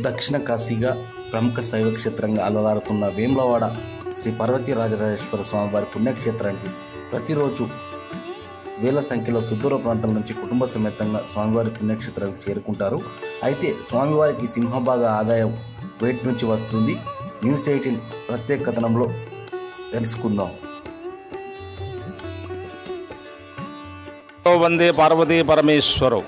దక్షిణ కాశీగా ప్రముఖ శైవ క్షేత్రంగా అలరారుతున్న వేములవాడ శ్రీ పార్వతీ రాజరాజేశ్వర స్వామివారి పుణ్యక్షేత్రానికి ప్రతిరోజు వేల సంఖ్యలో సుదూర ప్రాంతం నుంచి కుటుంబ సమేతంగా స్వామివారి పుణ్యక్షేత్రానికి చేరుకుంటారు. అయితే స్వామివారికి సింహభాగ ఆదాయం వేటి నుంచి వస్తుంది. న్యూస్ ఎయిటీన్ ప్రత్యేక కథనంలో తెలుసుకుందాం. వందే పార్వతీ పరమేశ్వరు.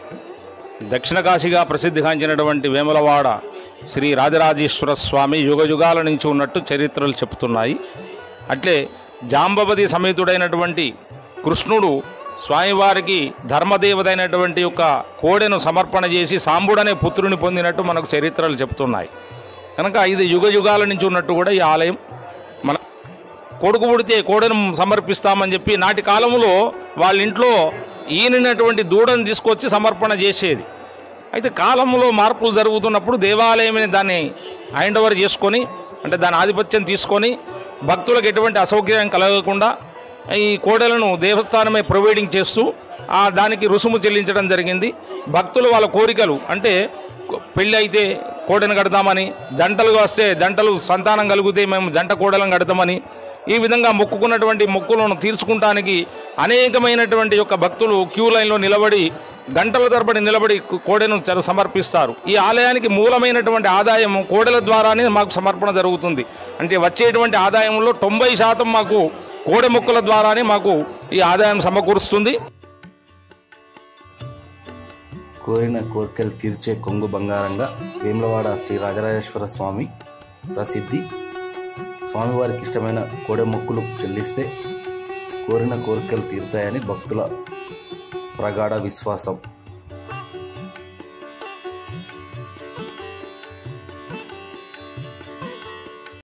దక్షిణ కాశీగా ప్రసిద్ధిగాంచినటువంటి వేములవాడ శ్రీ రాజరాజేశ్వర స్వామి యుగయుగాల నుంచి ఉన్నట్టు చరిత్రలు చెప్తున్నాయి అట్లే జాంబవతి సమేతుడైనటువంటి కృష్ణుడు స్వామివారికి ధర్మదేవతైనటువంటి యొక్క కోడెను సమర్పణ చేసి సాంబుడనే పుత్రుని పొందినట్టు మనకు చరిత్రలు చెప్తున్నాయి కనుక ఇది యుగయుగాల నుంచి ఉన్నట్టు కూడా ఈ ఆలయం మన కొడుకు పుడితే కోడెను సమర్పిస్తామని చెప్పి నాటి కాలంలో వాళ్ళ ఇంట్లో ఈనినటువంటి దూడను తీసుకొచ్చి సమర్పణ చేసేది. అయితే కాలంలో మార్పులు జరుగుతున్నప్పుడు దేవాలయమని దాన్ని హ్యాండ్ ఓవర్ చేసుకొని అంటే దాని ఆధిపత్యం తీసుకొని భక్తులకు ఎటువంటి అసౌకర్యం కలగకుండా ఈ కోడలను దేవస్థానమే ప్రొవైడింగ్ చేస్తూ ఆ దానికి రుసుము చెల్లించడం జరిగింది. భక్తులు వాళ్ళ కోరికలు అంటే పెళ్ళి అయితే కోడను కడతామని జంటలుగా వస్తే జంటలు సంతానం కలిగితే మేము జంట కోడలను కడతామని ఈ విధంగా మొక్కుకున్నటువంటి మొక్కులను తీర్చుకుంటానికి అనేకమైనటువంటి యొక్క భక్తులు క్యూ లైన్లో నిలబడి గంటల తరబడి నిలబడి కోడెను సమర్పిస్తారు. ఈ ఆలయానికి మూలమైనటువంటి ఆదాయం కోడెల ద్వారానే మాకు సమర్పణ జరుగుతుంది. అంటే వచ్చేటువంటి ఆదాయంలో తొంభై శాతం మాకు కోడె మొక్కుల ద్వారానే మాకు ఈ ఆదాయం సమకూరుస్తుంది. కోరిన కోరికలు తీర్చే కొంగు బంగారంగా వేములవాడ శ్రీ రాజరాజేశ్వర స్వామి ప్రసిద్ధి. స్వామివారికి ఇష్టమైన కోడె మొక్కులు చెల్లిస్తే కోరిన కోరికలు తీరుతాయని భక్తుల ప్రగాఢ విశ్వాసం.